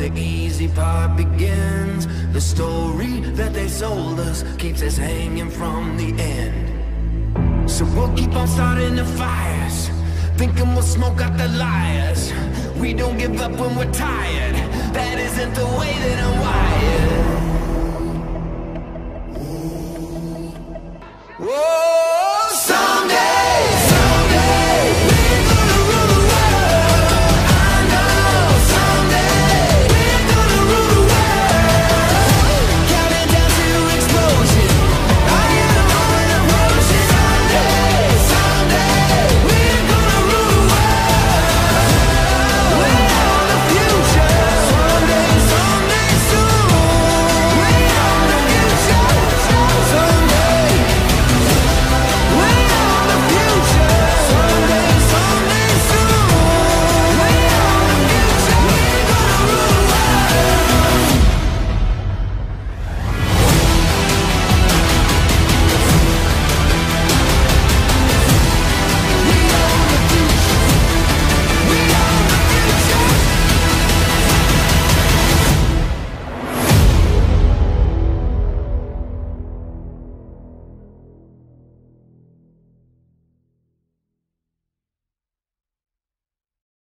the easy part begins. The story that they sold us keeps us hanging from the end. So we'll keep on starting the fires, thinking we'll smoke out the liars. We don't give up when we're tired.